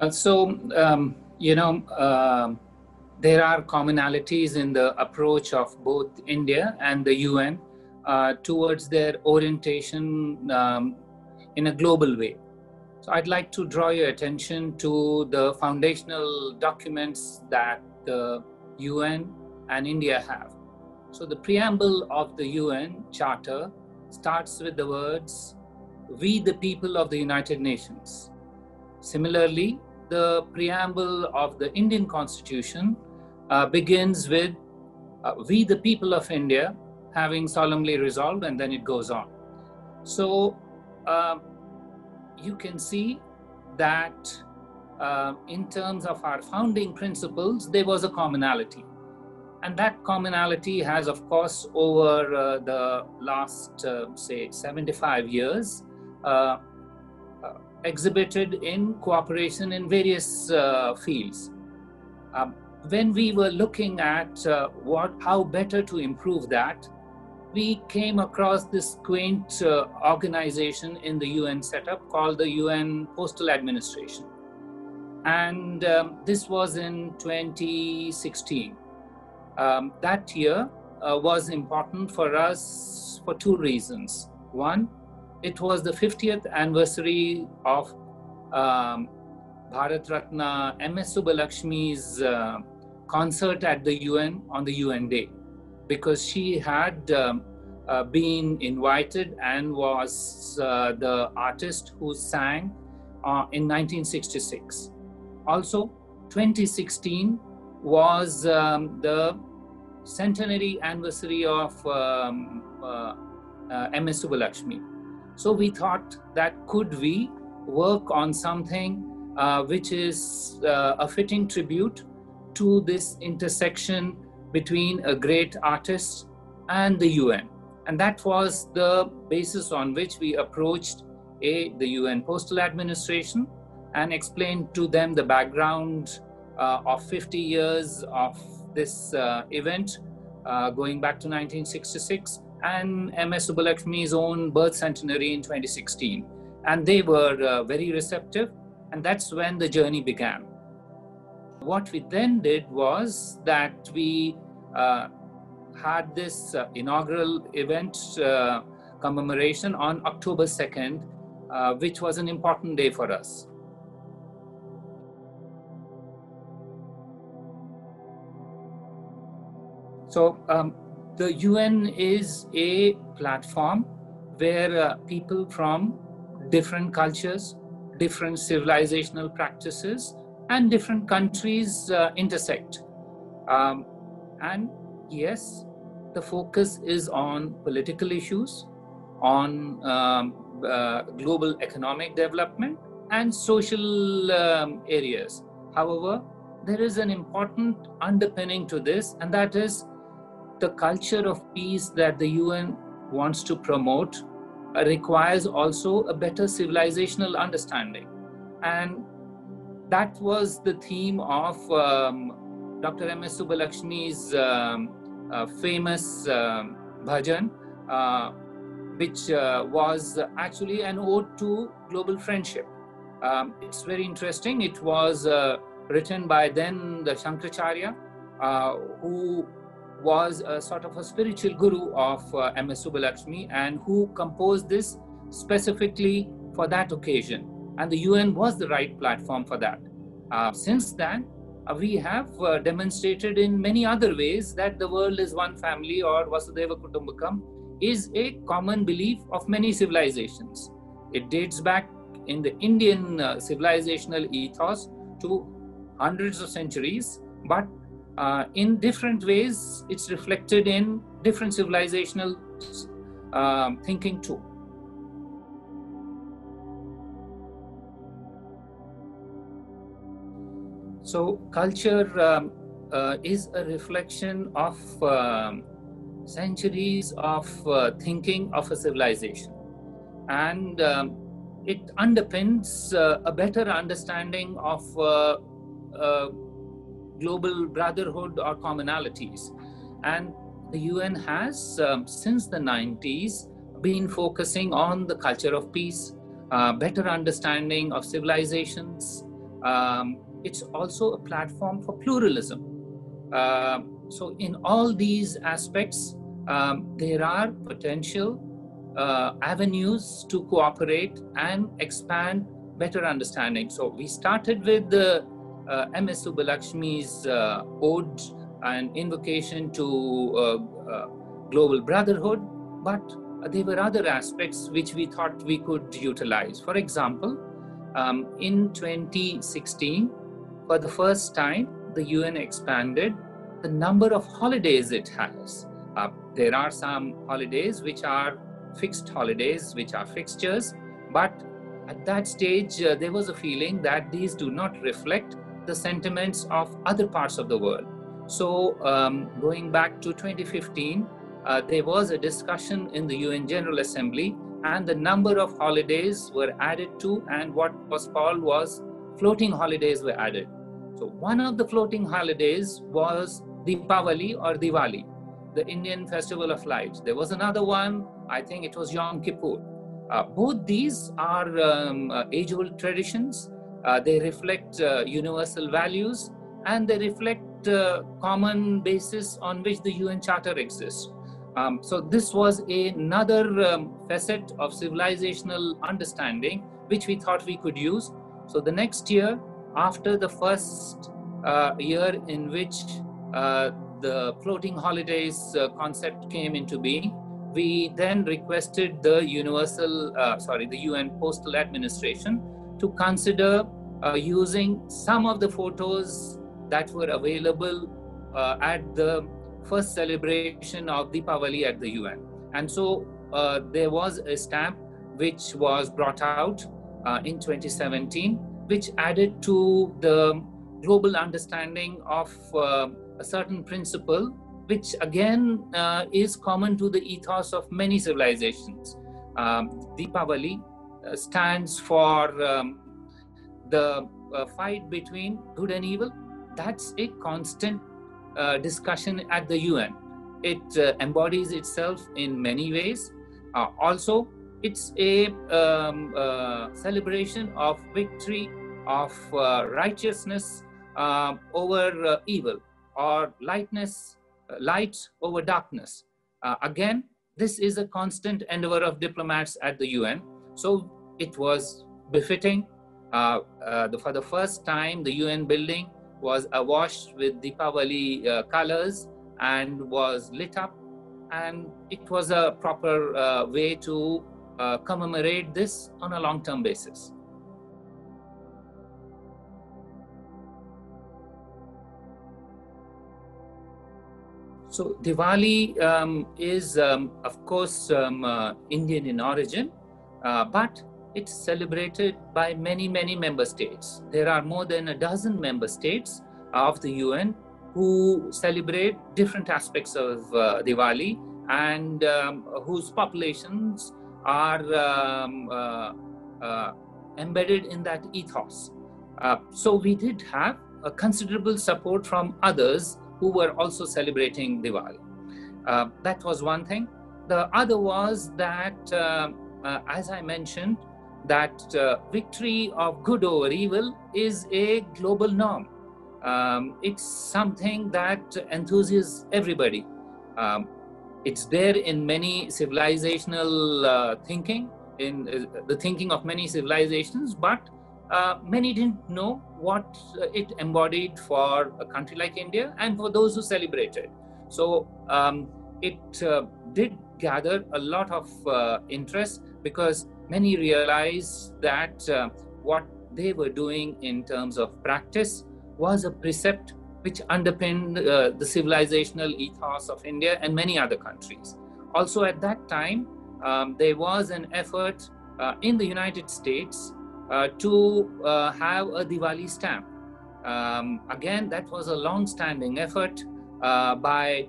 Uh, so, um, you know, uh, there are commonalities in the approach of both India and the UN uh, towards their orientation um, in a global way. So, I'd like to draw your attention to the foundational documents that the UN and India have. So, the preamble of the UN Charter starts with the words, We the people of the United Nations. Similarly, the preamble of the Indian Constitution uh, begins with uh, We the people of India having solemnly resolved, and then it goes on. So uh, you can see that uh, in terms of our founding principles, there was a commonality. And that commonality has, of course, over uh, the last, uh, say, 75 years, exhibited in cooperation in various uh, fields. Um, when we were looking at uh, what, how better to improve that, we came across this quaint uh, organization in the UN setup called the UN Postal Administration. And um, this was in 2016. Um, that year uh, was important for us for two reasons. One, it was the 50th anniversary of um, Bharat Ratna MS Subbulakshmi's uh, concert at the UN on the UN Day because she had um, uh, been invited and was uh, the artist who sang uh, in 1966. Also, 2016 was um, the centenary anniversary of um, uh, uh, MS Subbulakshmi. So we thought that could we work on something uh, which is uh, a fitting tribute to this intersection between a great artist and the UN. And that was the basis on which we approached a, the UN Postal Administration and explained to them the background uh, of 50 years of this uh, event uh, going back to 1966 and MS Subbulakshmi's own birth centenary in 2016. And they were uh, very receptive, and that's when the journey began. What we then did was that we uh, had this uh, inaugural event uh, commemoration on October 2nd, uh, which was an important day for us. So, um, the UN is a platform where uh, people from different cultures, different civilizational practices, and different countries uh, intersect. Um, and yes, the focus is on political issues, on um, uh, global economic development, and social um, areas. However, there is an important underpinning to this, and that is the culture of peace that the UN wants to promote uh, requires also a better civilizational understanding. And that was the theme of um, Dr. M.S. Subbulakshmi's um, uh, famous um, bhajan, uh, which uh, was actually an ode to global friendship. Um, it's very interesting. It was uh, written by then the Shankaracharya, uh, who was a sort of a spiritual guru of uh, MS Subbulakshmi and who composed this specifically for that occasion. And the UN was the right platform for that. Uh, since then, uh, we have uh, demonstrated in many other ways that the world is one family or Vasudhaiva Kutumbakam is a common belief of many civilizations. It dates back in the Indian uh, civilizational ethos to hundreds of centuries, but uh, in different ways, it's reflected in different civilizational um, thinking too. So, culture um, uh, is a reflection of um, centuries of uh, thinking of a civilization, and um, it underpins uh, a better understanding of uh, uh, global brotherhood or commonalities. And the UN has, um, since the 90s, been focusing on the culture of peace, uh, better understanding of civilizations, um, it's also a platform for pluralism. Uh, so, in all these aspects, um, there are potential uh, avenues to cooperate and expand better understanding. So, we started with the uh, MS uh, ode and invocation to uh, uh, global brotherhood, but there were other aspects which we thought we could utilize. For example, um, in 2016, for the first time, the UN expanded the number of holidays it has. Uh, there are some holidays which are fixed holidays, which are fixtures, but at that stage, uh, there was a feeling that these do not reflect the sentiments of other parts of the world. So, um, going back to 2015, uh, there was a discussion in the UN General Assembly, and the number of holidays were added to, and what was called was floating holidays were added. So, one of the floating holidays was Deepavali or Diwali, the Indian Festival of Lights. There was another one, I think it was Yom Kippur. Uh, both these are um, uh, age old traditions. Uh, they reflect uh, universal values and they reflect uh, common basis on which the UN Charter exists. Um, so, this was another um, facet of civilizational understanding which we thought we could use. So, the next year, after the first uh, year in which uh, the floating holidays concept came into being, we then requested the universal, sorry, the UN Postal Administration to consider uh, using some of the photos that were available uh, at the first celebration of Deepavali at the UN. And so uh, there was a stamp which was brought out in 2017, which added to the global understanding of a certain principle, which again uh, is common to the ethos of many civilizations. Um, Deepavali uh, stands for um, the uh, fight between good and evil. That's a constant uh, discussion at the UN. It uh, embodies itself in many ways. Uh, also, it's a um, celebration of victory of righteousness over evil or lightness, uh, light over darkness. Uh, again, this is a constant endeavor of diplomats at the UN. So it was befitting. Uh, uh, the, for the first time, the UN building was awash with Deepavali uh, colors and was lit up. And it was a proper uh, way to commemorate this on a long term basis. So Diwali um, is, um, of course, um, uh, Indian in origin, uh, but it's celebrated by many, many member states. There are more than a dozen member states of the UN who celebrate different aspects of uh, Diwali and um, whose populations are um, uh, uh, embedded in that ethos. Uh, so we did have a considerable support from others who were also celebrating Diwali. Uh, that was one thing. The other was that, uh, as I mentioned, that uh, victory of good over evil is a global norm. Um, it's something that enthuses everybody. Um, it's there in many civilizational uh, thinking, in uh, the thinking of many civilizations, but uh, many didn't know what uh, it embodied for a country like India and for those who celebrated. So um, it uh, did gather a lot of interest because many realized that uh, what they were doing in terms of practice was a precept which underpinned uh, the civilizational ethos of India and many other countries. Also, at that time, um, there was an effort in the United States uh, to uh, have a Diwali stamp. Um, again, that was a long-standing effort uh, by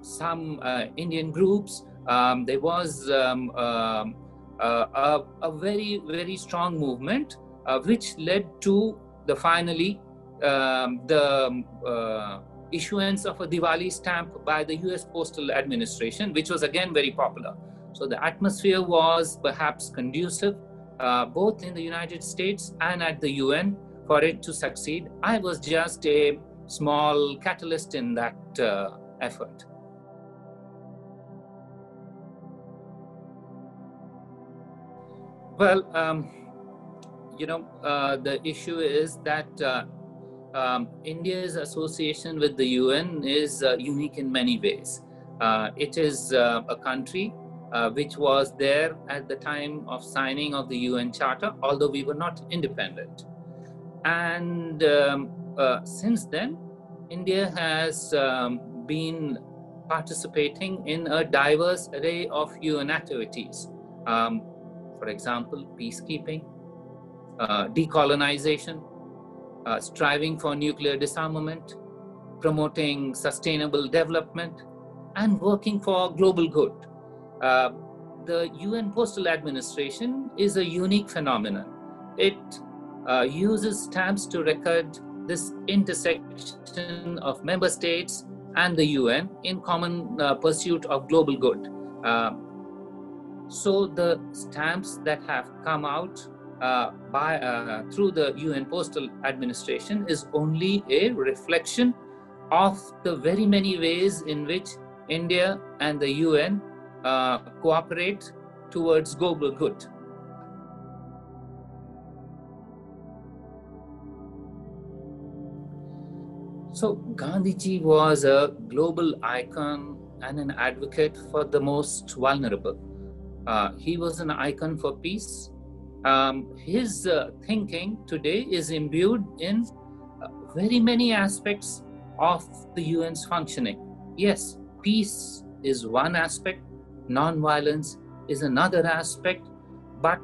some Indian groups. Um, there was um, um a, a, very, very strong movement, which led to the finally um, the uh, issuance of a Diwali stamp by the US Postal Administration, which was again very popular. So the atmosphere was perhaps conducive uh, both in the United States and at the UN for it to succeed. I was just a small catalyst in that uh, effort. Well, um, you know, uh, the issue is that uh, um, India's association with the UN is uh, unique in many ways. Uh, it is uh, a country uh, which was there at the time of signing of the UN Charter, although we were not independent. And um, since then, India has um, been participating in a diverse array of UN activities. Um, for example, peacekeeping, uh, decolonization, uh, striving for nuclear disarmament, promoting sustainable development, and working for global good. Uh, the UN Postal Administration is a unique phenomenon. It uh, uses stamps to record this intersection of member states and the UN in common uh, pursuit of global good. So the stamps that have come out uh, by uh, through the UN Postal Administration is only a reflection of the very many ways in which India and the UN uh, cooperate towards global good. So Gandhiji was a global icon and an advocate for the most vulnerable. Uh, he was an icon for peace um, his uh, thinking today is imbued in uh, very many aspects of the UN's functioning. Yes, peace is one aspect, non-violence is another aspect, but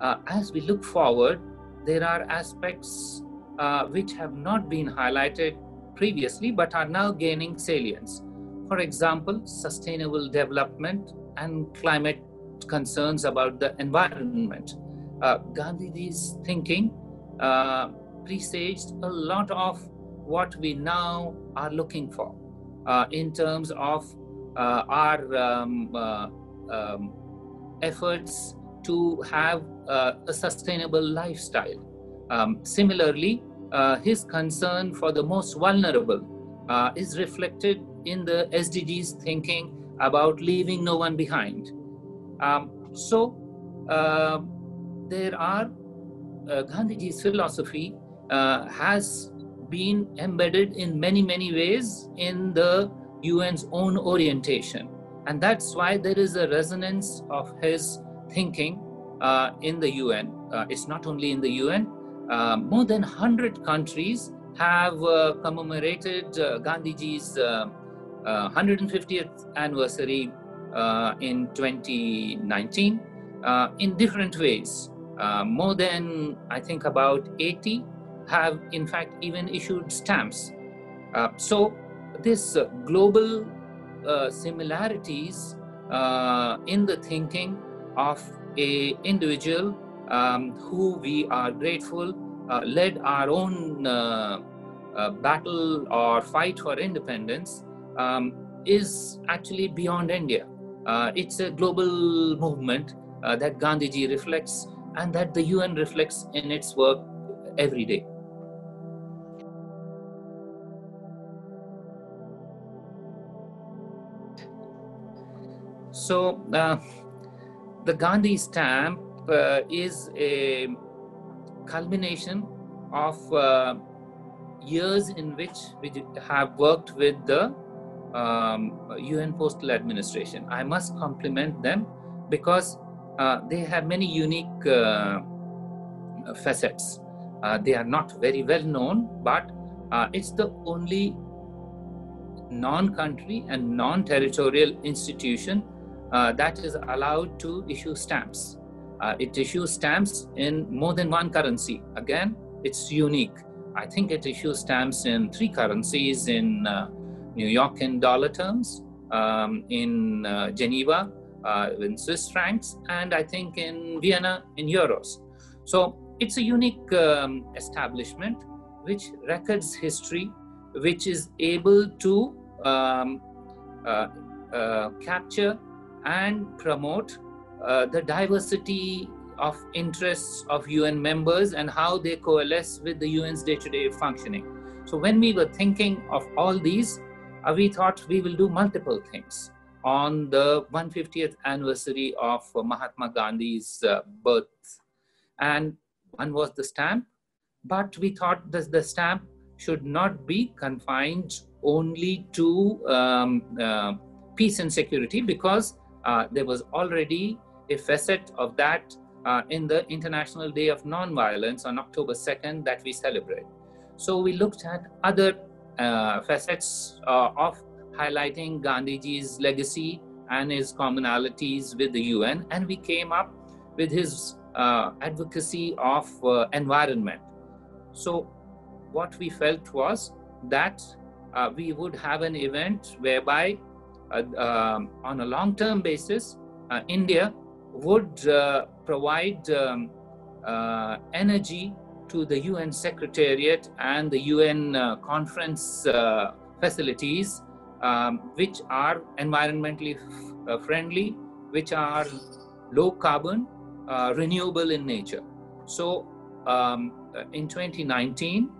uh, as we look forward, there are aspects uh, which have not been highlighted previously but are now gaining salience. For example, sustainable development and climate concerns about the environment uh, Gandhiji's thinking uh, presaged a lot of what we now are looking for uh, in terms of uh, our um, uh, um, efforts to have uh, a sustainable lifestyle. Um, similarly, his concern for the most vulnerable is reflected in the SDGs thinking about leaving no one behind. Um, so, there are uh, Gandhiji's philosophy uh, has been embedded in many, many ways in the UN's own orientation. And that's why there is a resonance of his thinking uh, in the UN. Uh, it's not only in the UN, uh, more than 100 countries have uh, commemorated Gandhiji's 150th anniversary in 2019 in different ways. Uh, more than, I think, about 80 have, in fact, even issued stamps. Uh, so, this uh, global uh, similarities uh, in the thinking of a individual um, who we are grateful led our own battle or fight for independence um, is actually beyond India. It's a global movement that Gandhiji reflects and that the UN reflects in its work every day. So, uh, the Gandhi stamp uh, is a culmination of uh, years in which we have worked with the um, UN Postal Administration. I must compliment them because uh, they have many unique uh, facets. Uh, they are not very well known, but it's the only non-country and non-territorial institution uh, that is allowed to issue stamps. Uh, it issues stamps in more than one currency. Again, it's unique. I think it issues stamps in three currencies in uh, New York in dollar terms, um, in Geneva uh, in Swiss francs, and I think in Vienna in euros. So it's a unique um, establishment which records history, which is able to um, uh, uh, capture and promote uh, the diversity of interests of UN members and how they coalesce with the UN's day to day functioning. So, when we were thinking of all these, uh, we thought we will do multiple things on the 150th anniversary of Mahatma Gandhi's uh, birth. And one was the stamp, but we thought that the stamp should not be confined only to um, uh, peace and security because uh, there was already a facet of that uh, in the International Day of Nonviolence on October 2nd that we celebrate. So we looked at other facets uh, of highlighting Gandhiji's legacy and his commonalities with the UN, and we came up with his uh, advocacy of uh, environment. So, what we felt was that uh, we would have an event whereby, uh, um, on a long term basis, uh, India would uh, provide um, energy to the UN Secretariat and the UN conference facilities um, which are environmentally uh, friendly, which are low carbon, uh, renewable in nature. So um, uh, in 2019,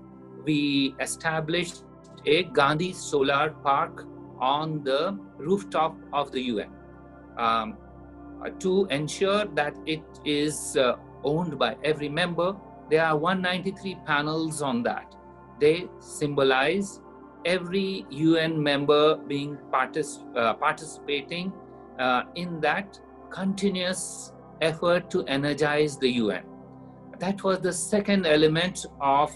we established a Gandhi Solar Park on the rooftop of the UN um, uh, to ensure that it is uh, owned by every member. There are 193 panels on that. They symbolize every UN member being partic- uh, participating uh, in that continuous effort to energize the UN. That was the second element of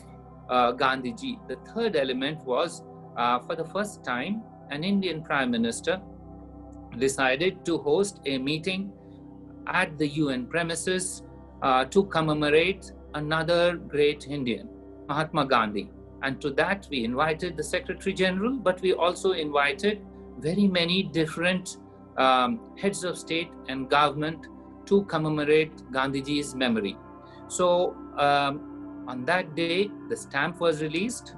uh, Gandhiji. The third element was uh, for the first time, an Indian Prime Minister decided to host a meeting at the UN premises uh, to commemorate another great Indian, Mahatma Gandhi. And to that, we invited the Secretary General, but we also invited very many different um, heads of state and government to commemorate Gandhiji's memory. So, um, on that day, the stamp was released,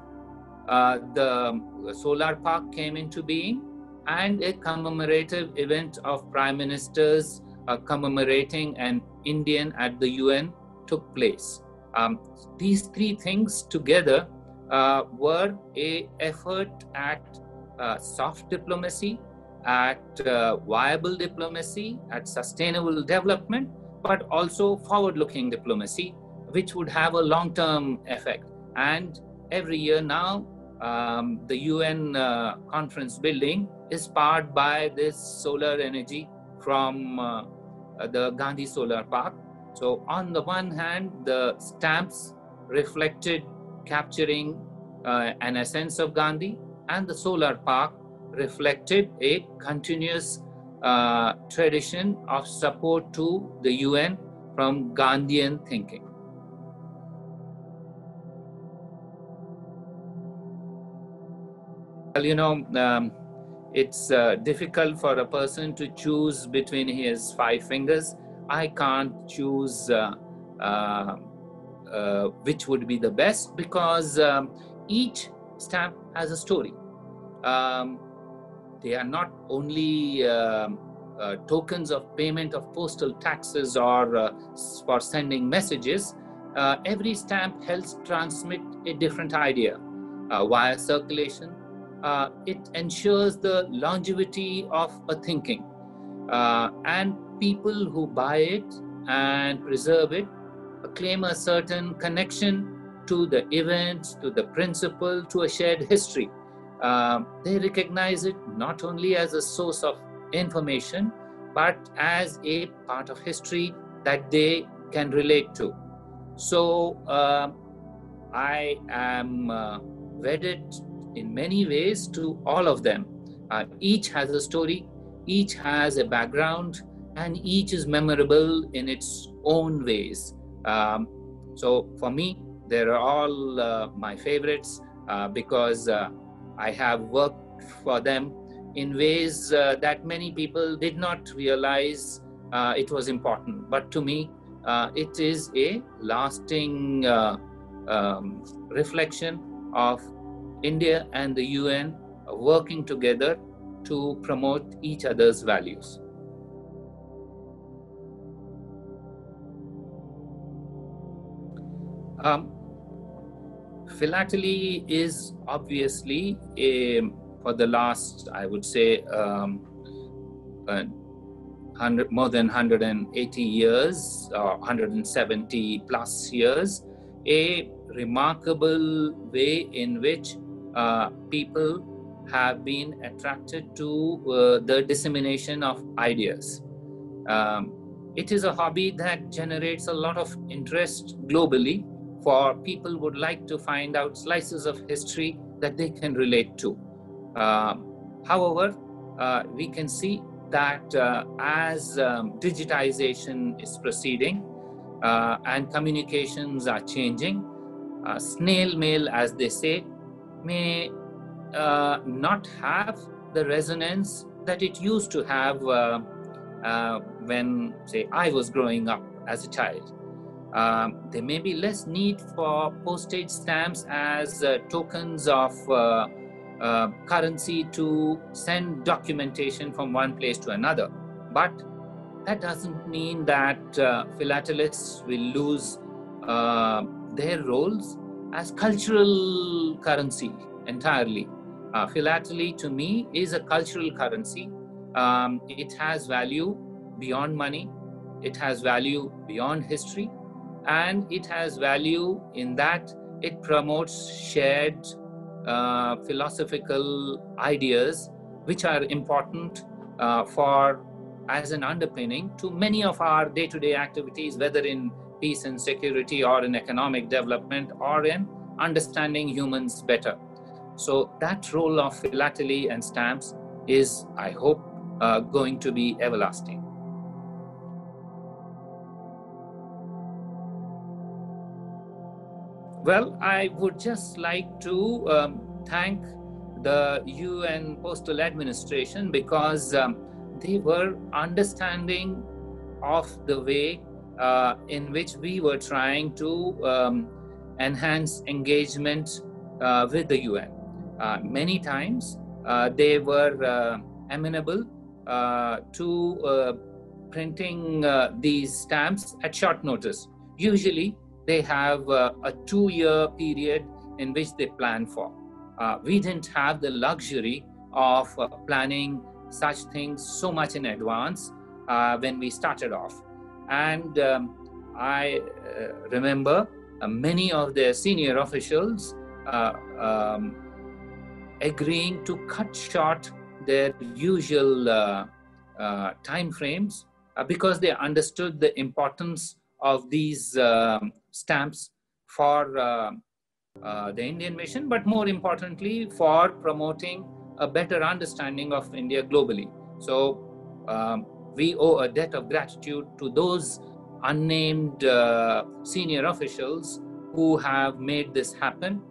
uh, the solar park came into being, and a commemorative event of prime ministers uh, commemorating an Indian at the UN took place. Um, these three things together uh, were a effort at uh, soft diplomacy, at uh, viable diplomacy, at sustainable development, but also forward-looking diplomacy, which would have a long-term effect. And every year now, um, the UN uh, conference building is powered by this solar energy from uh, the Gandhi Solar Park. So on the one hand, the stamps reflected capturing uh, an essence of Gandhi, and the solar park reflected a continuous uh, tradition of support to the UN from Gandhian thinking. Well, you know, um, it's uh, difficult for a person to choose between his five fingers. I can't choose uh, uh, uh, which would be the best because um, each stamp has a story. Um, they are not only um, uh, tokens of payment of postal taxes or uh, for sending messages. Uh, every stamp helps transmit a different idea via circulation. It ensures the longevity of a thinking. And people who buy it and preserve it claim a certain connection to the event, to the principle, to a shared history. Um, they recognize it not only as a source of information, but as a part of history that they can relate to. So uh, I am uh, wedded in many ways to all of them. Uh, each has a story, each has a background, and each is memorable in its own ways. Um, so for me, they're all uh, my favorites uh, because uh, I have worked for them in ways uh, that many people did not realize uh, it was important. But to me, uh, it is a lasting um, reflection of India and the UN working together to promote each other's values. Um, philately is obviously a, for the last, I would say, um, uh, 100, more than 180 years, or 170 plus years, a remarkable way in which uh, people have been attracted to uh, the dissemination of ideas. Um, it is a hobby that generates a lot of interest globally for people would like to find out slices of history that they can relate to. Uh, however, uh, we can see that uh, as um, digitization is proceeding uh, and communications are changing, uh, snail mail, as they say, may uh, not have the resonance that it used to have when, say, I was growing up as a child. Um, there may be less need for postage stamps as uh, tokens of uh, uh, currency to send documentation from one place to another. But that doesn't mean that philatelists will lose their roles as cultural currency entirely. Uh, philately to me is a cultural currency. Um, it has value beyond money, it has value beyond history, and it has value in that it promotes shared uh, philosophical ideas which are important uh, for as an underpinning to many of our day-to-day activities whether in peace and security or in economic development or in understanding humans better so that role of philately and stamps is, I hope, uh, going to be everlasting. Well, I would just like to um, thank the UN Postal Administration because um, they were understanding of the way uh, in which we were trying to um, enhance engagement uh, with the UN. Uh, many times uh, they were uh, amenable to printing these stamps at short notice. Usually, they have a two year period in which they plan for. we didn't have the luxury of planning such things so much in advance uh, when we started off. And um, I uh, remember uh, many of the senior officials um, agreeing to cut short their usual uh, uh, time frames uh, because they understood the importance of these um, stamps for uh, uh, the Indian mission, but more importantly, for promoting a better understanding of India globally. So um, we owe a debt of gratitude to those unnamed uh, senior officials who have made this happen